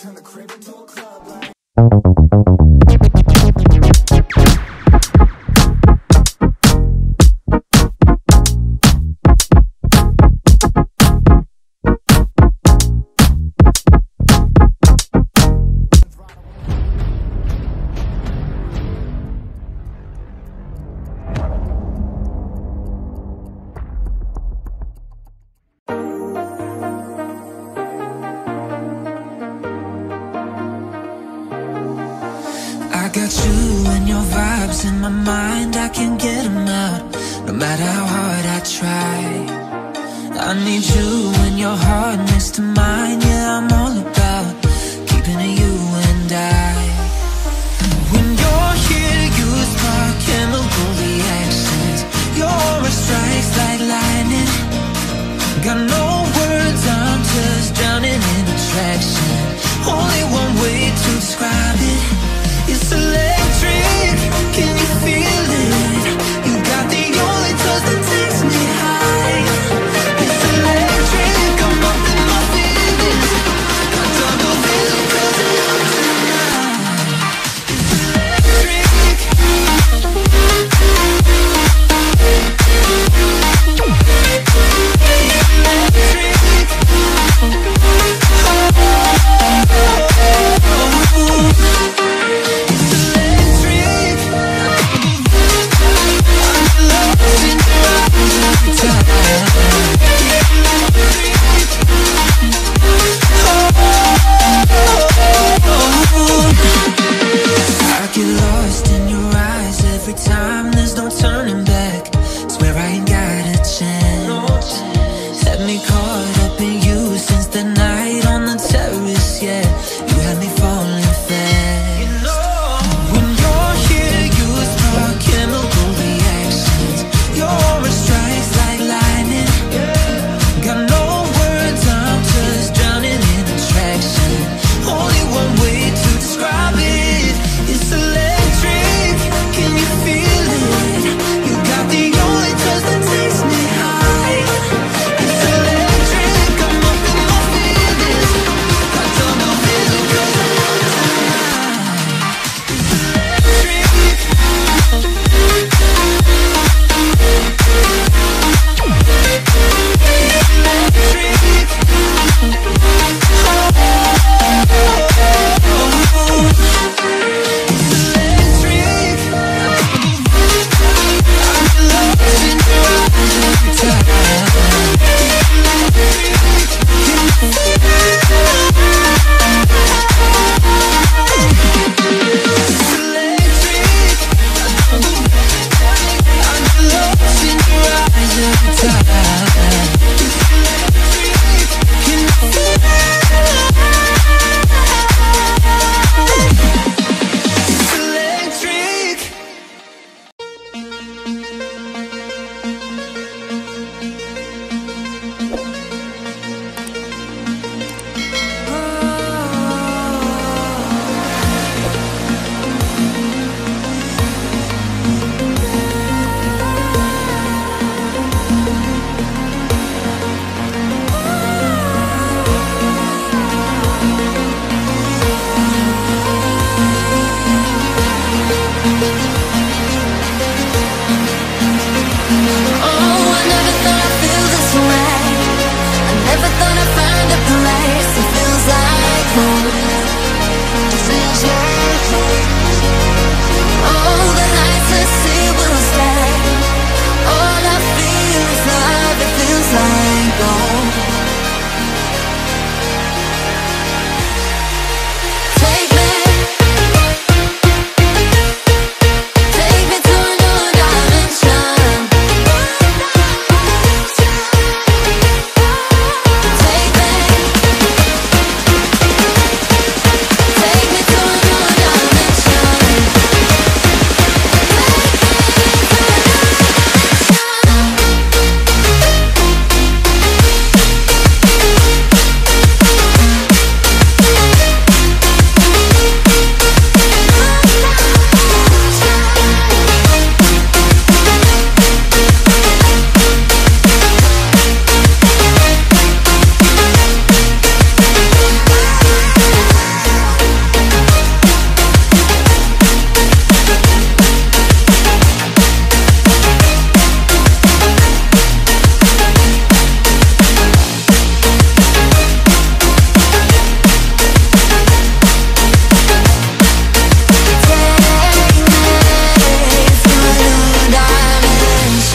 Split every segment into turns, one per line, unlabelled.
turn the crib into a club
got you and your vibes in my mind, I can't get them out, no matter how hard I try. I need you and your heart next to mine, yeah, I'm all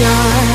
star